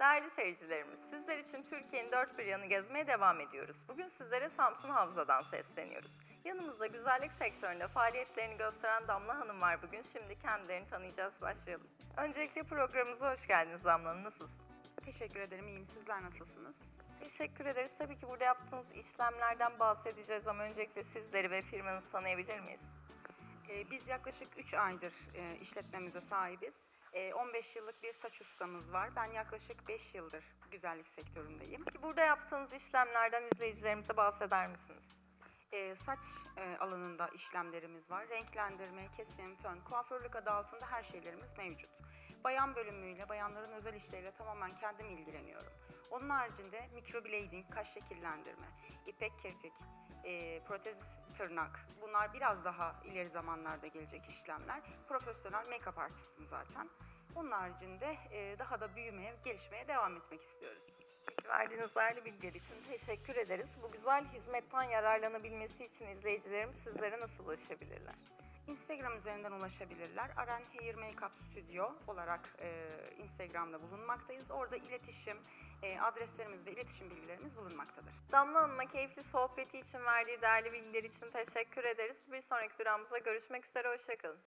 Değerli seyircilerimiz, sizler için Türkiye'nin dört bir yanı gezmeye devam ediyoruz. Bugün sizlere Samsun Havza'dan sesleniyoruz. Yanımızda güzellik sektöründe faaliyetlerini gösteren Damla Hanım var bugün. Şimdi kendilerini tanıyacağız, başlayalım. Öncelikle programımıza hoş geldiniz Damla Hanım, nasılsınız? Teşekkür ederim. İyiyim. Sizler nasılsınız? Teşekkür ederiz. Tabii ki burada yaptığınız işlemlerden bahsedeceğiz ama öncelikle sizleri ve firmanızı tanıyabilir miyiz? Ee, biz yaklaşık 3 aydır e, işletmemize sahibiz. Ee, 15 yıllık bir saç ustamız var. Ben yaklaşık 5 yıldır güzellik sektöründeyim. Peki burada yaptığınız işlemlerden izleyicilerimize bahseder misiniz? Ee, saç e, alanında işlemlerimiz var. Renklendirme, kesim, fön, kuaförlük adı altında her şeylerimiz mevcut. Bayan bölümüyle, bayanların özel işleriyle tamamen kendim ilgileniyorum. Onun haricinde mikroblading, kaş şekillendirme, ipek kirpik, e, protez tırnak. Bunlar biraz daha ileri zamanlarda gelecek işlemler. Profesyonel make-up artistim zaten. Onun haricinde e, daha da büyümeye, gelişmeye devam etmek istiyoruz. Verdiğiniz değerli bilgiler için teşekkür ederiz. Bu güzel hizmetten yararlanabilmesi için izleyicilerimiz sizlere nasıl ulaşabilirler? Instagram üzerinden ulaşabilirler. Aren Hair Makeup Studio olarak e, Instagram'da bulunmaktayız. Orada iletişim, e, adreslerimiz ve iletişim bilgilerimiz bulunmaktadır. Damla Hanım'a keyifli sohbeti için verdiği değerli bilgiler için teşekkür ederiz. Bir sonraki durağımıza görüşmek üzere, hoşçakalın.